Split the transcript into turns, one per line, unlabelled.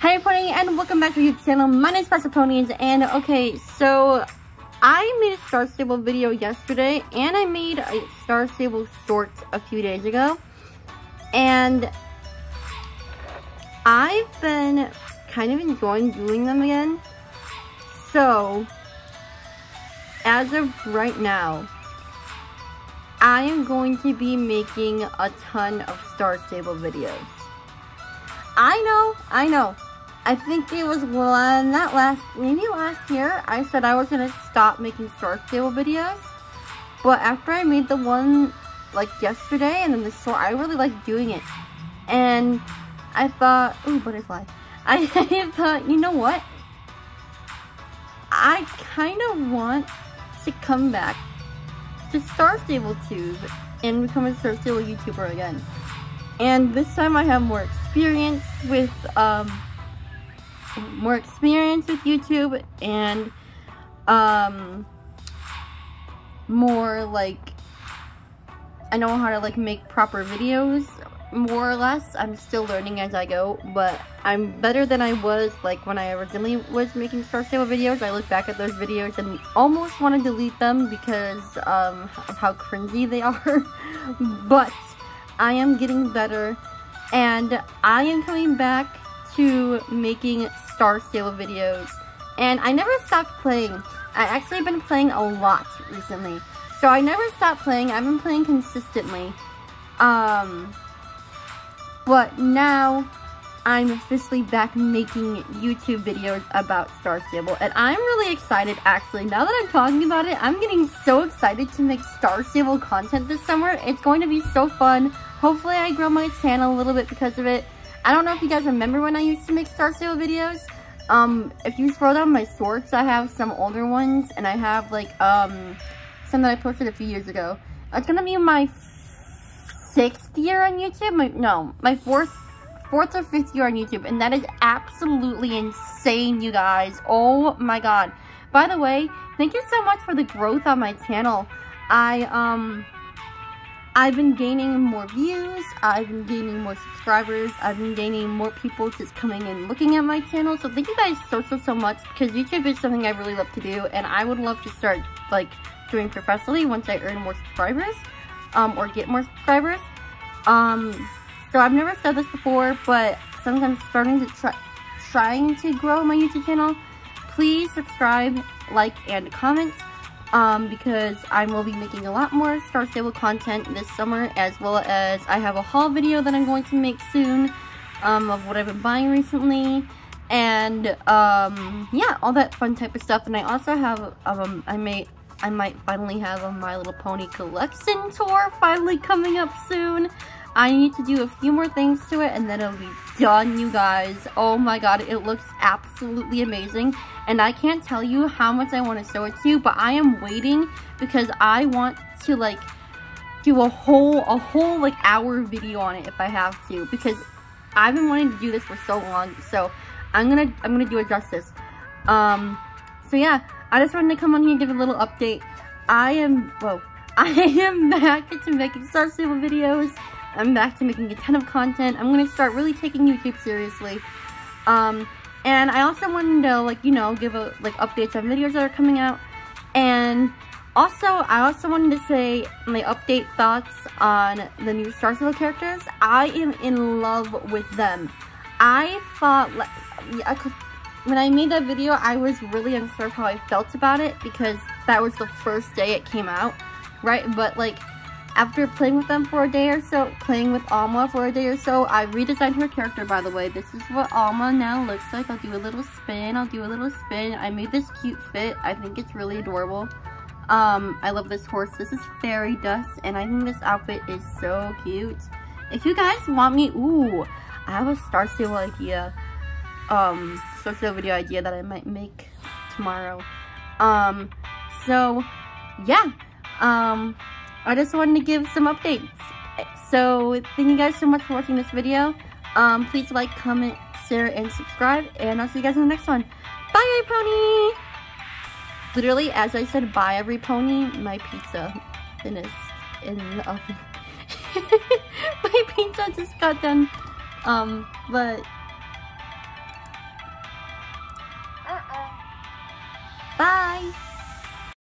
Hi Pony and welcome back to your channel. My name is Pastor Ponies and okay, so I made a Star Stable video yesterday and I made a Star Stable short a few days ago. And I've been kind of enjoying doing them again. So, as of right now, I am going to be making a ton of Star Stable videos. I know, I know. I think it was one, that last, maybe last year, I said I was to stop making Star Stable videos. But after I made the one, like, yesterday, and then the short, I really like doing it. And I thought, ooh, butterfly. I thought, you know what? I kind of want to come back to Star Stable Tube and become a Star Stable YouTuber again. And this time I have more experience with, um, more experience with YouTube and um more like I know how to like make proper videos more or less. I'm still learning as I go, but I'm better than I was like when I originally was making Star Stable videos. I look back at those videos and almost want to delete them because um, of how cringy they are. but I am getting better and I am coming back to making Star Stable videos. And I never stopped playing. I actually have been playing a lot recently. So I never stopped playing. I've been playing consistently. Um, but now I'm officially back making YouTube videos about Star Stable. And I'm really excited actually. Now that I'm talking about it, I'm getting so excited to make Star Stable content this summer. It's going to be so fun. Hopefully I grow my channel a little bit because of it. I don't know if you guys remember when I used to make Star Stable videos. Um, if you scroll down my shorts, I have some older ones, and I have, like, um, some that I posted a few years ago. It's gonna be my sixth year on YouTube. My, no, my fourth, fourth or fifth year on YouTube, and that is absolutely insane, you guys. Oh my god. By the way, thank you so much for the growth on my channel. I, um, I've been gaining more views, I've been gaining more subscribers, I've been gaining more people just coming and looking at my channel. So thank you guys so, so, so much because YouTube is something I really love to do and I would love to start like doing professionally once I earn more subscribers um, or get more subscribers. Um, so I've never said this before, but since I'm starting to try, trying to grow my YouTube channel, please subscribe, like, and comment um, because I will be making a lot more Star Stable content this summer, as well as I have a haul video that I'm going to make soon um, of what I've been buying recently, and um, yeah, all that fun type of stuff. And I also have, um, I may, I might finally have a My Little Pony collection tour finally coming up soon. I need to do a few more things to it and then it'll be done, you guys. Oh my god, it looks absolutely amazing. And I can't tell you how much I want to show it to you, but I am waiting because I want to like do a whole, a whole like hour video on it if I have to because I've been wanting to do this for so long. So I'm gonna, I'm gonna do it justice. Um, so yeah, I just wanted to come on here and give a little update. I am, whoa, I am back to making Star Stable videos. I'm back to making a ton of content. I'm going to start really taking YouTube seriously. Um, and I also wanted to, like, you know, give a, like, updates on videos that are coming out. And also, I also wanted to say my update thoughts on the new Star Stable characters. I am in love with them. I thought, like, I could, when I made that video, I was really unsure how I felt about it because that was the first day it came out, right? But, like, after playing with them for a day or so, playing with Alma for a day or so, I redesigned her character, by the way. This is what Alma now looks like. I'll do a little spin. I'll do a little spin. I made this cute fit. I think it's really adorable. Um, I love this horse. This is Fairy Dust, and I think this outfit is so cute. If you guys want me, ooh, I have a Star Stable idea. Um, Star Stable video idea that I might make tomorrow. Um, so, yeah. Um, I just wanted to give some updates. So thank you guys so much for watching this video. Um, please like, comment, share, and subscribe. And I'll see you guys in the next one. Bye, pony! Literally, as I said bye, every pony, my pizza finished in the oven. my pizza just got done. Um, but
Uh-uh.
Bye!